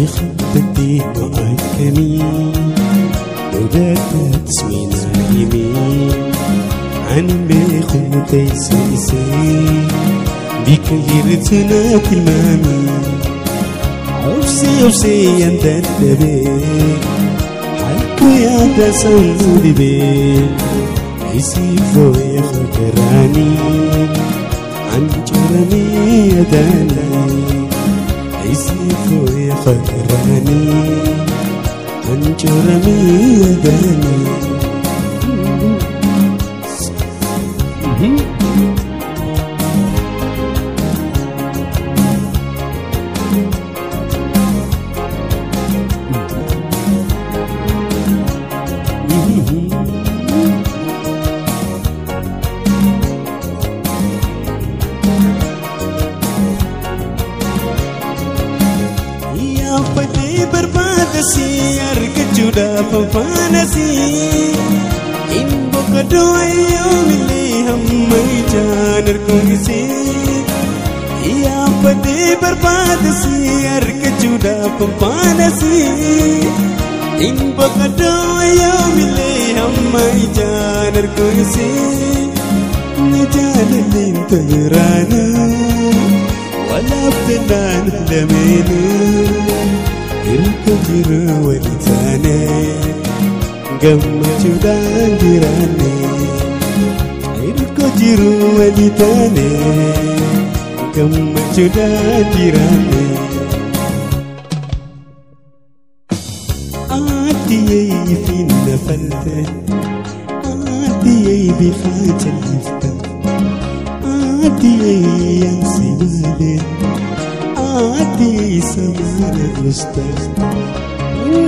بخطتي وقعد كمين. وبات تسمين يمين عن بخطتي سيسين بك غيرتنا تلمامي عوسي عوسي انت الدبيل حكو يا دسان دبيل يسيفو يخبراني عن جرمي يداني فوي خبراني عن جرمي fantasy In Boca do Ayomili Hammai Janar Kongisi Ya Pade Barbadasi Arka Juda Pampanasi In Boca do Ayomili Hammai Janar Kongisi Najalalin Tayrana Walab Tanan Laminu ಇರುವಂತಾನೆ ಗಮ್ಮಚುದಾಗಿರಾನೆ ಇರ್ಕೊಚಿರುವಂತಾನೆ ಗಮ್ಮಚುದಾಗಿರಾನೆ آتيي في النفلت آتيي بحاجة الفتن آتيي ينسي والد عدي سمر الأستاذ.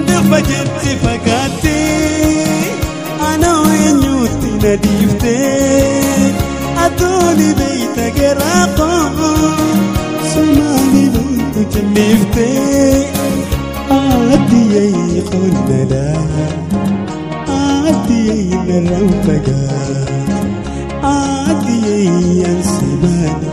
دفك انت فكاتي أنا وين يوتي نديفتي اتوني بيتك راقا سماني بيتك كلفتي عدي أي خلدنا عدي أي نروفقا عدي أي انسبانا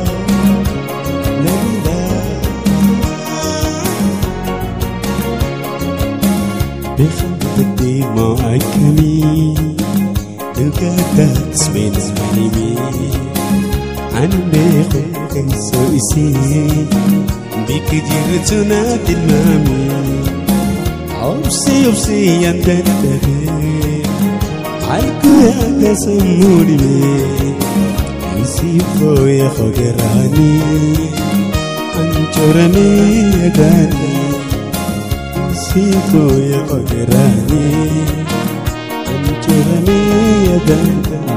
معكمي القدس من زماني عن بيخو كيسو إسي. بك جيرتنا دلمامي عوسي عند الدبي عالكو يا تسموني بي. إسي فوي خبراني أنجرني يداني. sifu 就和你也等得。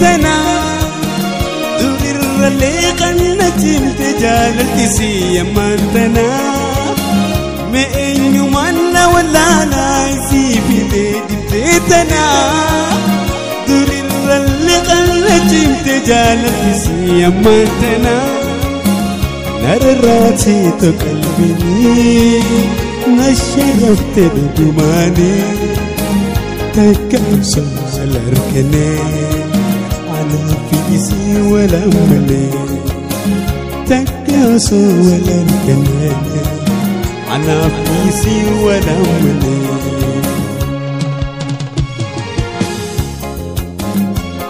تنا دغر لي قنة تجالت سي من تنا ما إني ولا ولا لا يسي في بيت بيتنا. دغر لي قنة تجالت سي من تنا نر راتي تقلبني. نشرت بجماني تكلم سوز فيسي ولا ملي تكبس الاركني على فيسي ولا ملي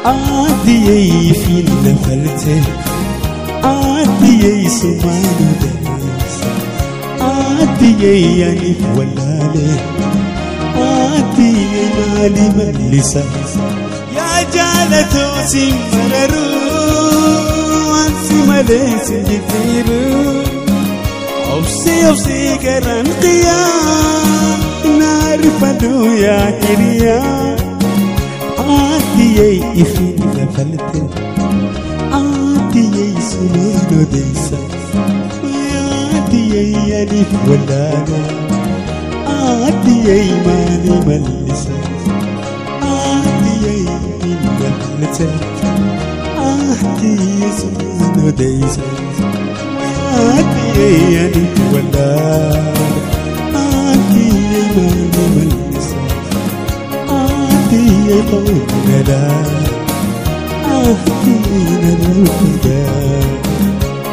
عادي في نفلته عادي سمان داس عادي يعني ولا ليه عادي مالي ملسا يا جالتو سمررو انسي مليس جتيرو أوسي أوسي كران قيام rifadhu yaa hiriyaa aadiyey ifiina falte aadiyey sunoonodeysa aadiyey alif wallaaga aadiyey maani mallisa aadiyey لتات عهدي يزيز نديزات عهدي يعني ولا عهدي يمان من نسات عهدي يطوق نلا عهدي نلوك دات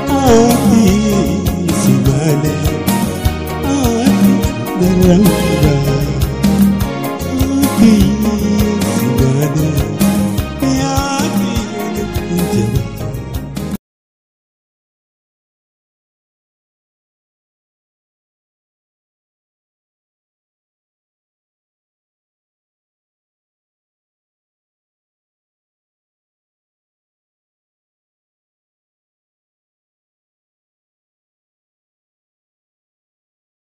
عهدي سمالات عهدي نلوك دات